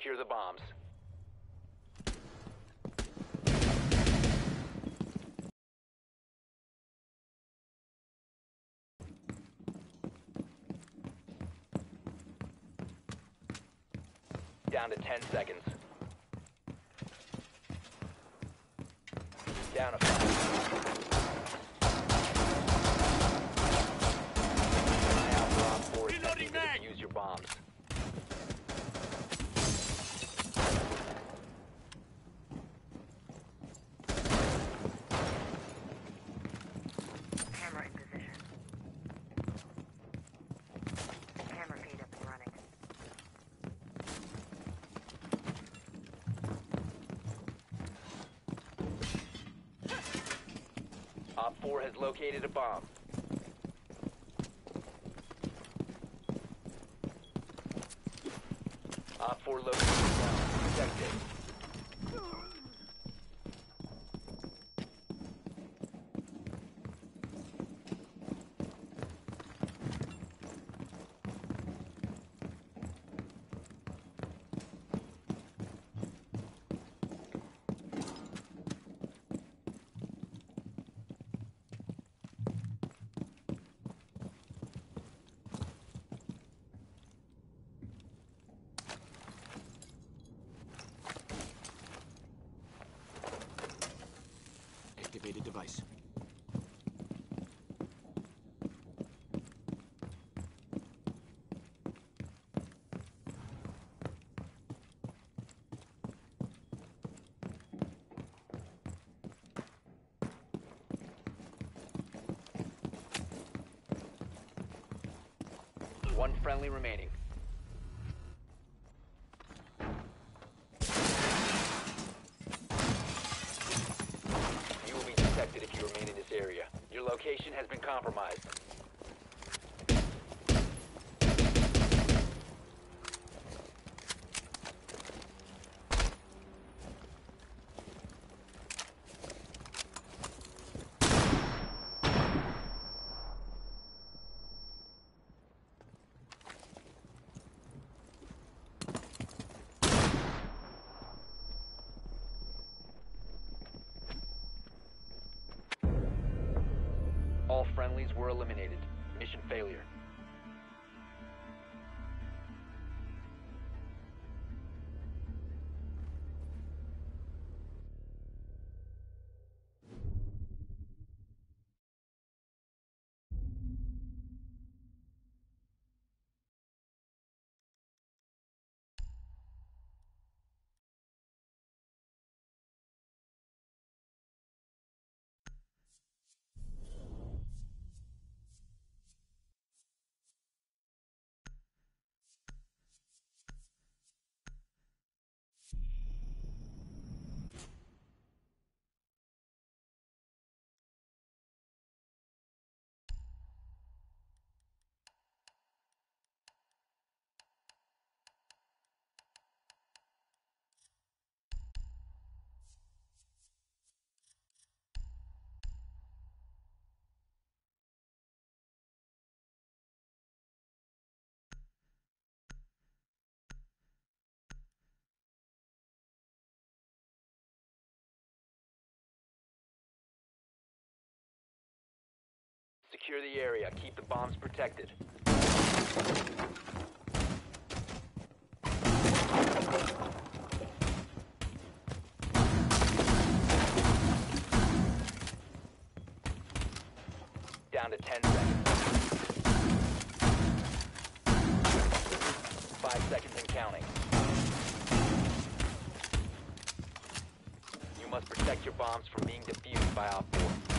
Secure the bombs. Down to 10 seconds. Down to 5. Reloading mag! Use your bombs. Camera in position. Camera feed up and running. Op 4 has located a bomb. Op 4 located a bomb. Protect it. Activated device. One friendly remaining. You will be detected if you remain in this area. Your location has been compromised. All friendlies were eliminated. Mission failure. Secure the area. Keep the bombs protected. Down to 10 seconds. Five seconds and counting. You must protect your bombs from being defused by Op 4.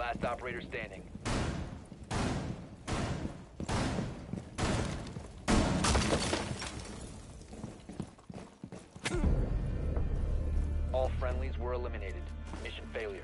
Last operator standing. All friendlies were eliminated. Mission failure.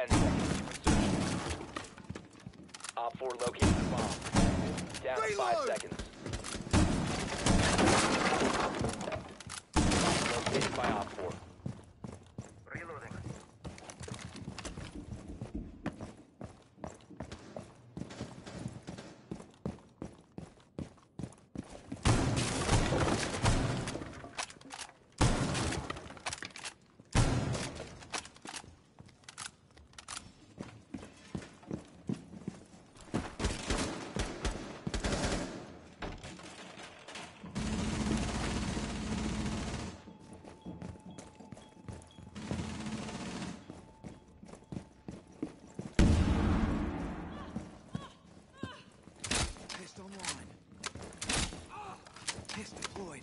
Ten seconds to insertion. Op 4 located the bomb. Down to five seconds. Located by Op 4. Reloading. Test online. Test deployed.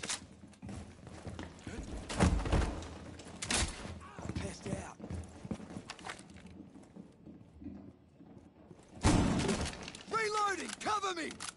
Test out. Reloading! Cover me!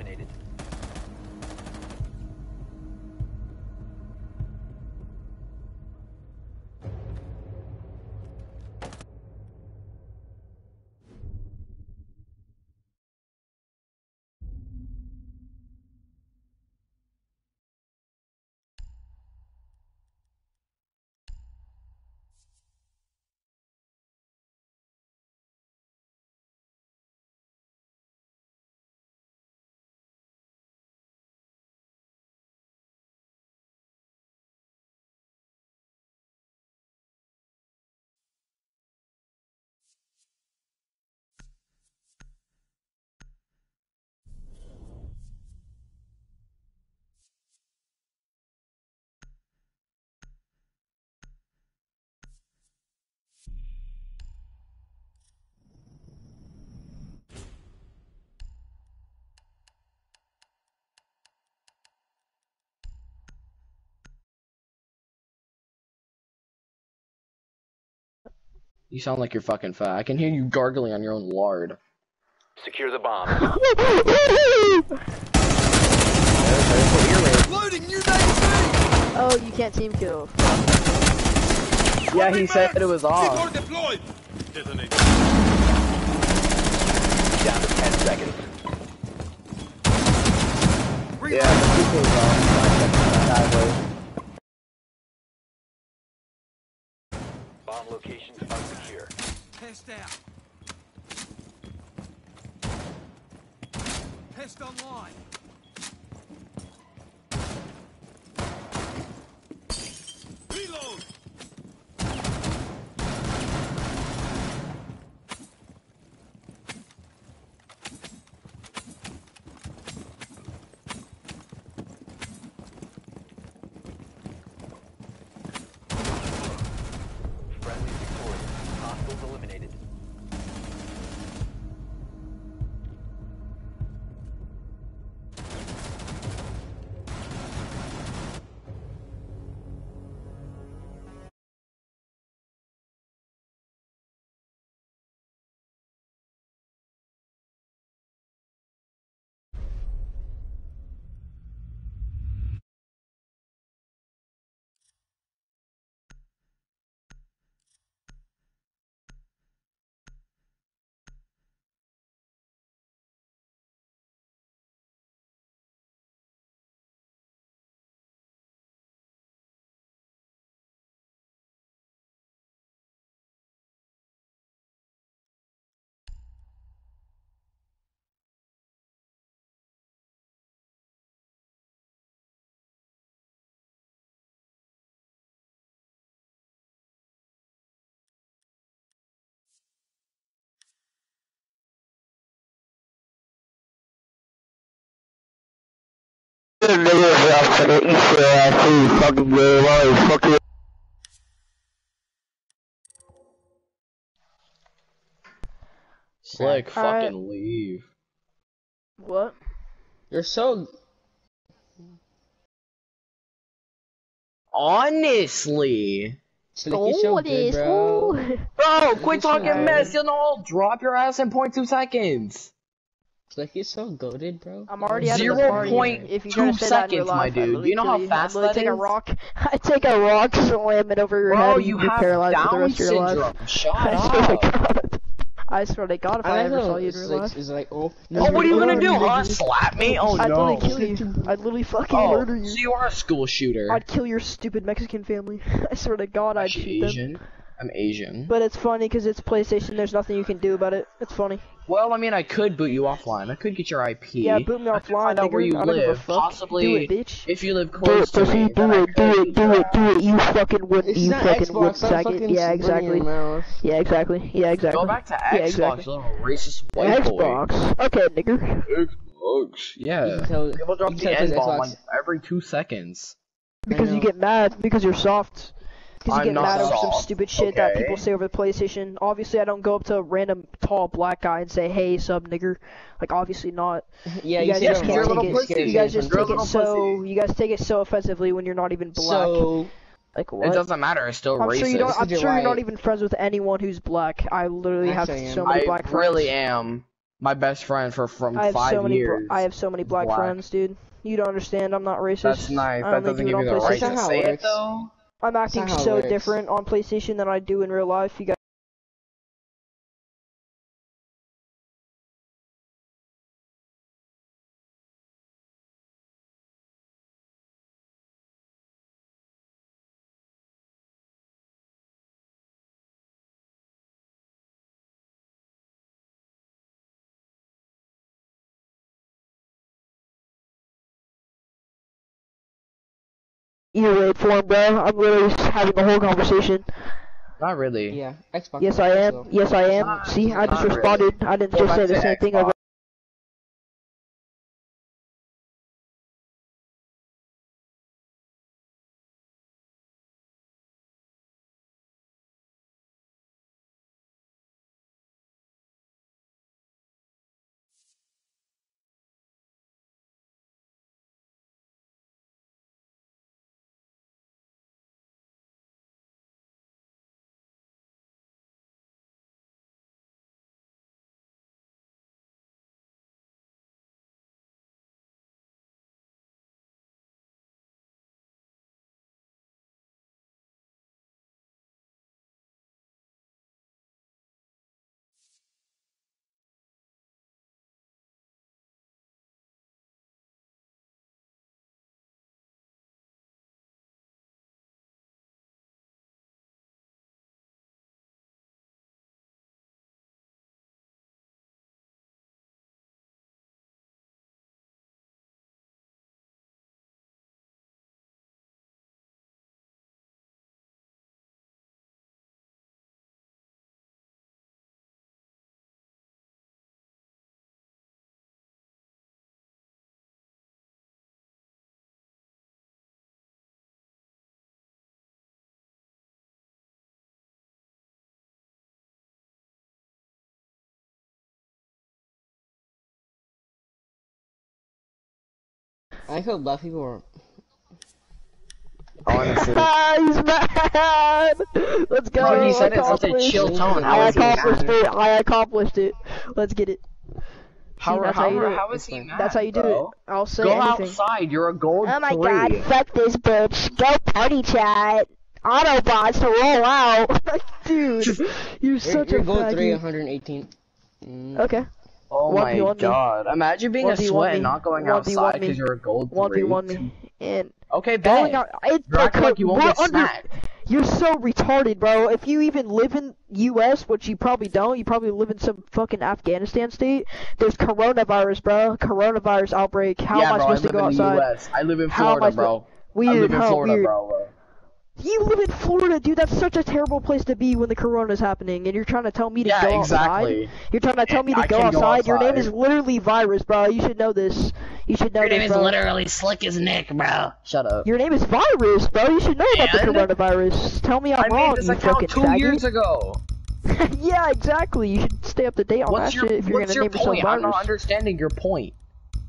eliminated. You sound like you're fucking fat. I can hear you gargling on your own lard. Secure the bomb. Loading new! Oh, you can't team kill. Yeah, he said it was off. deployed! Down to 10 seconds. Yeah, the people was off. Bomb locations are secure. Pest out. Pest online. Reload! Slick, Alright. fucking leave. What? You're so. Honestly. Slick, you're so Oh, good, bro. Bro, quit talking mess. You'll know I'll drop your ass in 0.2 seconds. Slick, you're so goaded, bro. I'm already out of the Zero party. point If you're two gonna say that in real seconds, my life, dude. You know how fast I'd that take a rock. I take a rock, slam it over your head, and you you'd be have paralyzed for the Down rest of your life. syndrome. Shut I swear to. God. I swear to God, if I, I ever know. saw you in It's real like, life, it's like, oh. Oh, what are you gonna do, huh? Oh, Slap me? Oh, oh I'd no. literally kill you. I'd literally fucking Oh, murder you. so you are a school shooter. I'd kill your stupid Mexican family. I swear to God, I'd Actually shoot them. Asian. I'm Asian. But it's funny because it's PlayStation. There's nothing you can do about it. It's funny. Well, I mean, I could boot you offline. I could get your IP. Yeah, boot me I could offline. find out where you I don't give a live. fuck. Possibly, do it, bitch. if you live Do close it, to me, Do then I it. Do it. Do it. Do it. You fucking would. It's You not fucking Xbox. would stop sack. Yeah, exactly. Yeah, exactly. Yeah, exactly. Go back to Yeah, Xbox, exactly. you little racist white boy. Xbox. Okay, nigger. Xbox. Yeah. You can tell- People drop the N bomb Xbox. like every two seconds. Because you get mad. Because you're soft. Because you get not mad over some stupid shit that people say over the PlayStation. Obviously, I don't go up to a random tall black guy and say, "Hey, sub nigger." Like, obviously not. Yeah, you you, guys just can't you're a wrong. take it. pussy. You guys just take it so. pussy. You guys take it so offensively when you're not even black. So, like It doesn't matter. It's still I'm racist. sure you don't. I'm You're sure you're not even friends with anyone who's black. I literally Actually, I have so many I black friends. I really am. My best friend for from I have five so many. years. I have so many black, black. friends, dude. You don't understand. I'm not racist. That's nice. I That only doesn't do it give on you the right PlayStation. To not how say it it though. I'm acting it so different on PlayStation than I do in real life. You guys. You wait for him, bro. I'm literally just having the whole conversation. Not really. yeah, Xbox. Yes, I am. also. Yes, I am. Not- See, I just not really. responded. I didn't Go just say the to same thing over. I feel black people are. Honestly. He's mad. Let's go. Bro, he said it in such a chill tone. I How is he accomplished mad? it. I accomplished it. Let's get it. How, that's how, how you do how is he mad, That's how you do bro? it. I'll say Go anything. outside. You're a gold Oh my three. god, fuck this bitch. Go party chat. Autobots to roll out. Dude, you're You're, such you're a gold three, 118. Mm. Okay. Oh 1v1 my me. god. Imagine being a 1v1 sweat and not going 1v1 outside because you're a gold One three. one me. And Okay, going out it's You're like you won't get under, smacked. You're so retarded, bro. If you even live in US, which you probably don't, you probably live in some fucking Afghanistan state. There's coronavirus, bro. Coronavirus outbreak. How yeah, am I bro, supposed I to live go in the outside? US. I live in Florida, bro. Weird, I live in Florida, weird. bro. You live in Florida, dude. That's such a terrible place to be when the corona's happening, and you're trying to tell me to Yeah, go exactly. outside. You're trying to tell me to go can go outside. Your name is literally virus, bro. You should know this. You should know Your this, name is bro. literally Slick as Nick, bro. Shut up. Your name is virus, bro. You should know about And? the coronavirus. Tell me I'm I made wrong, this you account fucking two faggot. years ago. yeah, exactly. You should stay up to date on What's that your shit if you're What's gonna your name yourself point? I'm not understanding your point.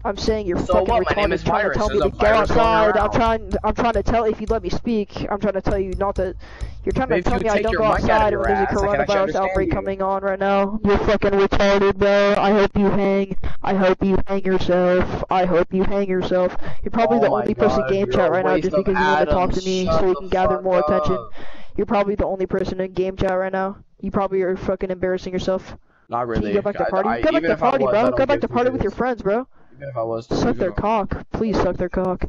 I'm saying you're So fucking what? My retarded. name is trying Virus. to tell me to a go virus going outside. I'm trying. I'm trying to tell. If you let me speak, I'm trying to tell you not to. You're trying But to tell me I don't go mic out of outside when there's a ass, I can actually coronavirus outbreak you. coming on right now. You're fucking retarded, bro. I hope you hang. I hope you hang yourself. I hope you hang yourself. You're probably Oh the only person God, game chat right now just because you want to talk to me so you can gather more attention. You're probably the only person in game chat right now. You probably are fucking embarrassing yourself. Not Can really. you go back to party? I- go back to party, was, bro. Go back to party with your friends, bro. Even if I was Suck their cock. Please suck their cock.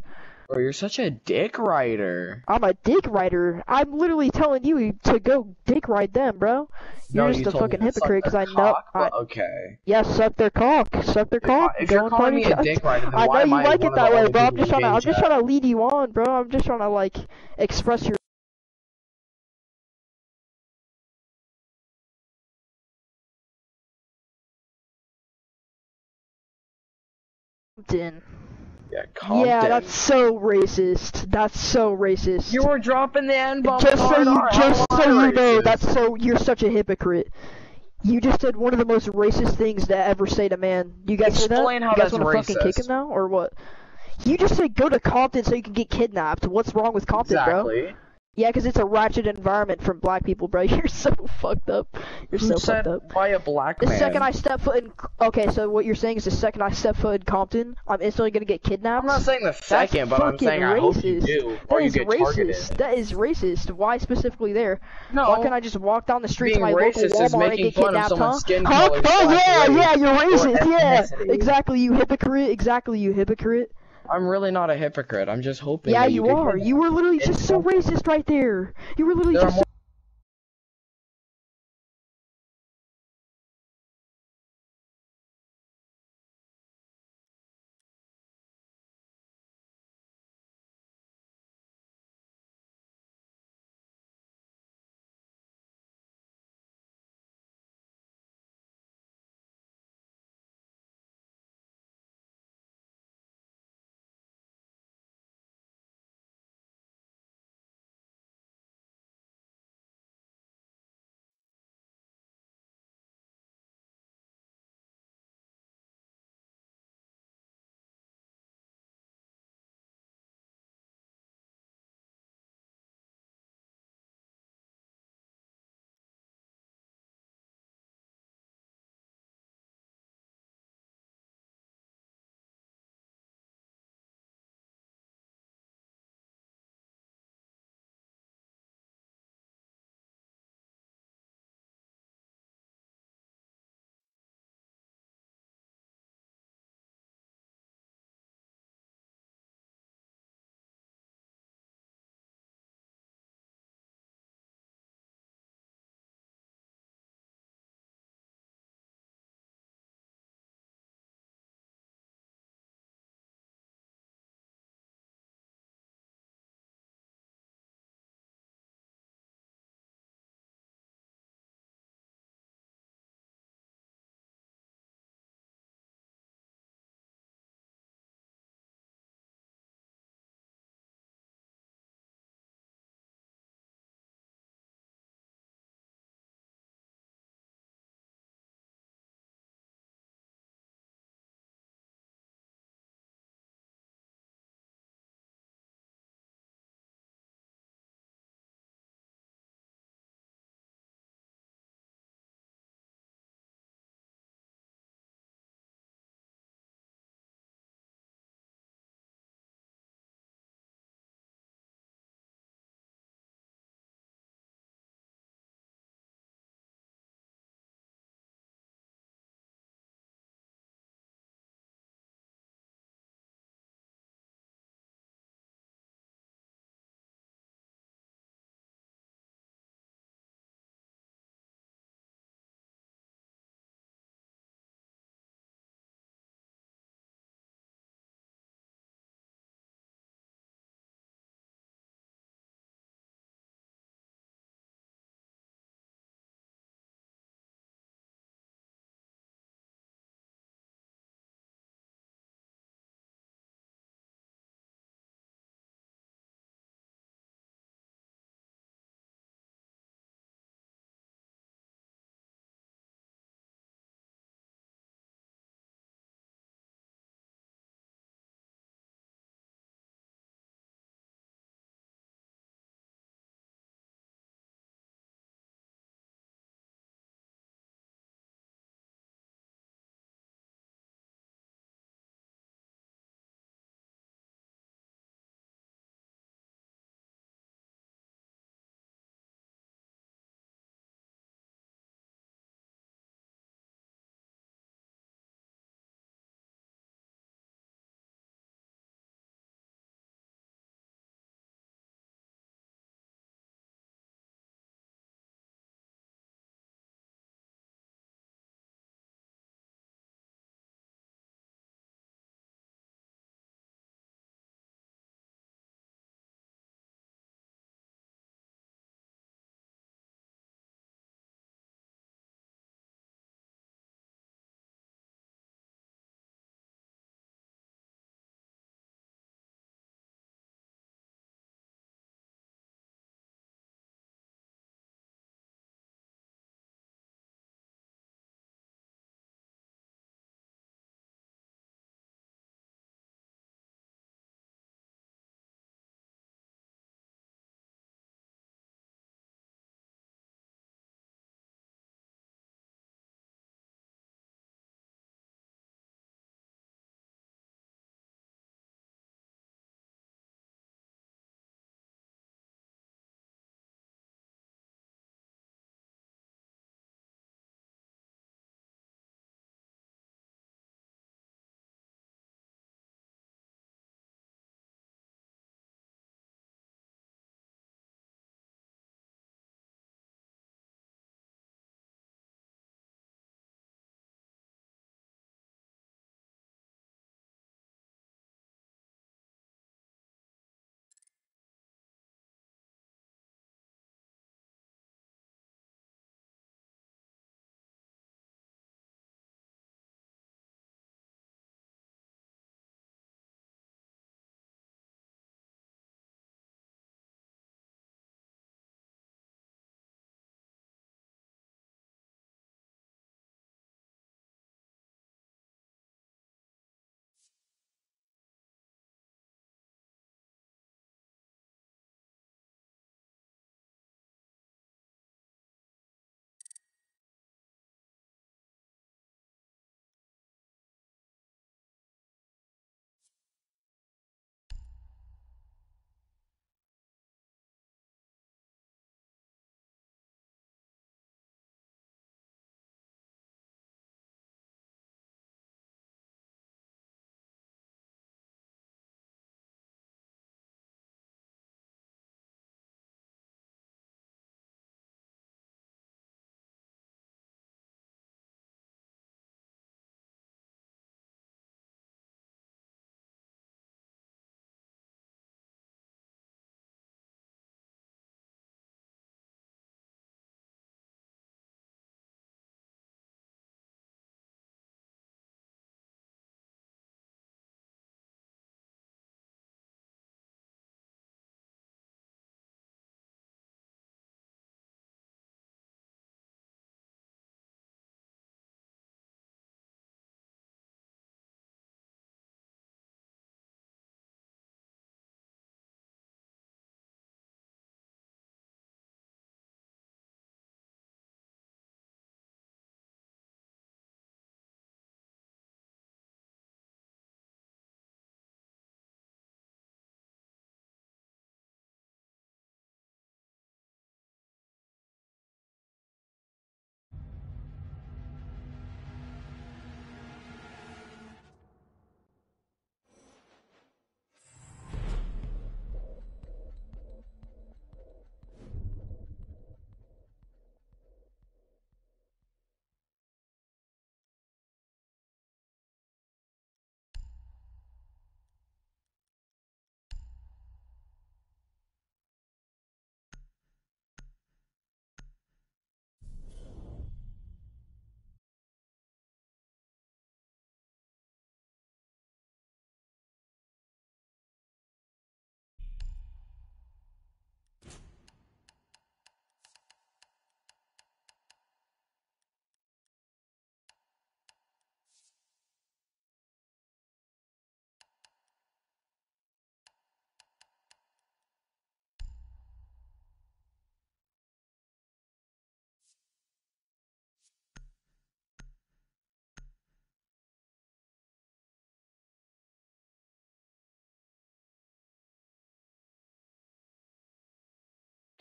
Bro, you're such a dick rider. I'm a dick rider. I'm literally telling you to go dick ride them, bro. You're No, just you a fucking hypocrite because I know. cock, I, okay. yeah, suck their cock, suck their cock. If go you're calling me a dick rider, I know you I like it that way, bro. I'm just trying to, I'm just trying to lead you on, bro. I'm just trying to like express your. Compton. Yeah, Compton. Yeah, that's so racist. That's so racist. You were dropping the N bomb. just so you, just so you know, that's so you're such a hypocrite. You just said one of the most racist things to ever say to man. You guys hear that? Explain how you guys that's wanna fucking kick him racist. now, or what? You just said go to Compton so you can get kidnapped. What's wrong with Compton, bro? Yeah, 'cause it's a ratchet environment from black people, bro. You're so fucked up. You're Who so fucked up. by a black The man? second I step foot in, okay, so what you're saying is the second I step foot in Compton, I'm instantly gonna get kidnapped. I'm not saying the second, but I'm saying I hope you racist. do, or That you is get racist. targeted. That is racist. Why specifically there? No, Why can't I just walk down the street to my local racist is Walmart and get fun of kidnapped, someone's huh? skin Huh? color, Oh yeah, yeah, you're racist. Yeah, ethnicity. exactly. You hypocrite. Exactly, you hypocrite. I'm really not a hypocrite. I'm just hoping. Yeah, that you get are. You were literally just so racist right there. You were literally There just.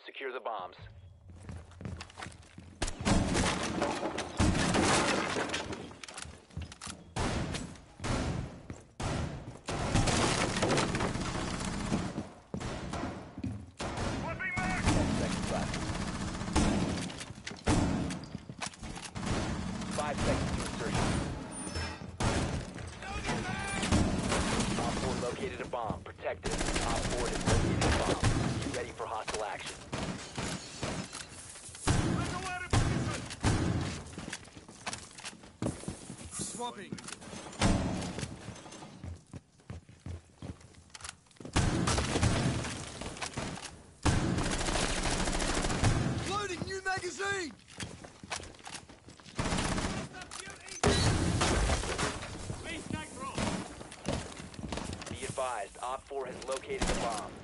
Secure the bombs. Copy. Loading new magazine! Be advised, Op 4 has located the bomb.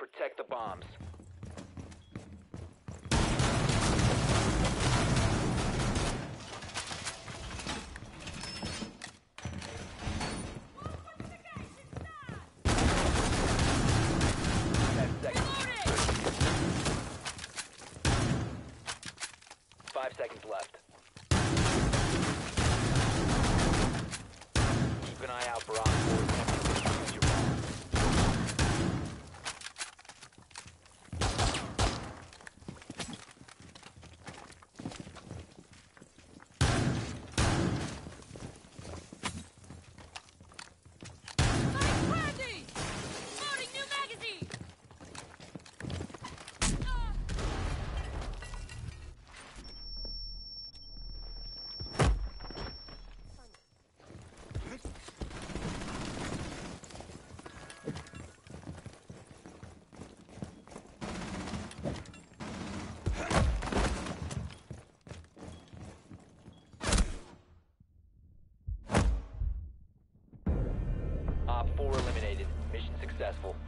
Protect the bombs. successful.